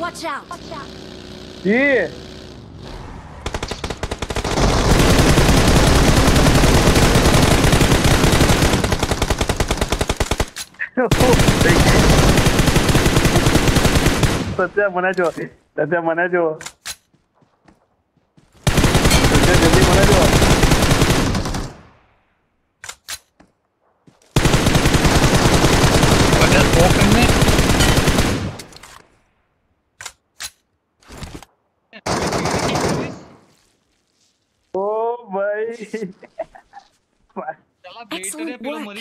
Watch out! Watch out! Yeah. Tatiana, mana jua. Tatiana, mana jua. Excellent work.